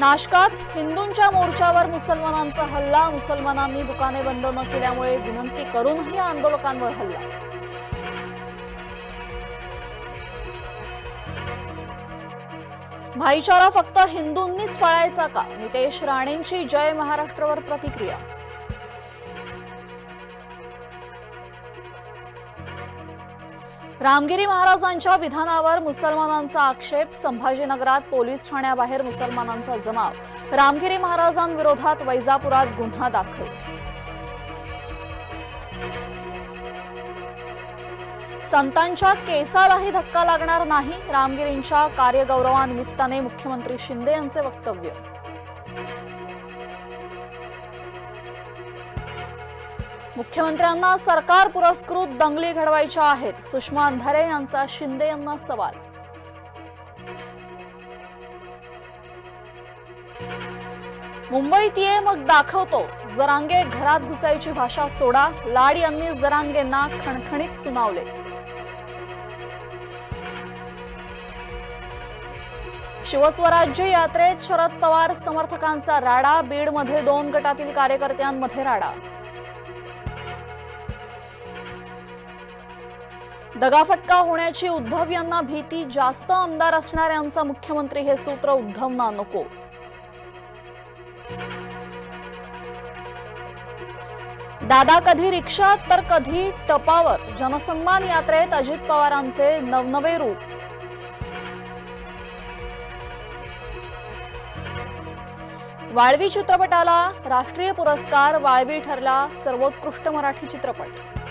नाशकात हिंदूंच्या मोर्चावर मुसलमानांचा हल्ला. मुसलमानांनी दुकाने बंद न केल्यामुळे विनंती करूनही आंदोलकांवर हल्ला. भाईचारा फक्त हिंदूंनीच पाळायचा का? नितेश राणेंची जय महाराष्ट्रवर प्रतिक्रिया. रामगिरी महाराजांच्या विधानावर मुसलमानांचा आक्षेप संभाजीनगरात पोलीस ठाण्याबाहेर मुसलमानांचा जमाव. रामगिरी महाराजांविरोधात वैजापुरात गुन्हा दाखल. संतांच्या केसालाही धक्का लागणार नाही रामगिरींच्या कार्यगौरवानिमित्ताने मुख्यमंत्री शिंदे यांचे वक्तव्य. मुख्यमंत्र्यांना सरकार पुरस्कृत दंगली घडवायच्या आहेत. सुषमा अंधारे यांचा शिंदे यांना सवाल. मुंबईत ये मग दाखवतो. जरांगे घरात घुसायची भाषा सोडा. लाड यांनी जरांगेंना खणखणीत सुनावलेच. शिवस्वराज्य यात्रेत शरद पवार समर्थकांचा राडा. बीडमध्ये दोन गटातील कार्यकर्त्यांमध्ये राडा. दगाफटका होण्याची उद्धव यांना भीती जास्त आमदार असणाऱ्यांचा मुख्यमंत्री हे सूत्र उद्धवना नको. दादा कधी रिक्षात तर कधी टपावर. जनसन्मान यात्रेत अजित पवारांचे नवनवे रूप. वाळवी चित्रपटाला राष्ट्रीय पुरस्कार वाळवी ठरला सर्वोत्कृष्ट मराठी चित्रपट.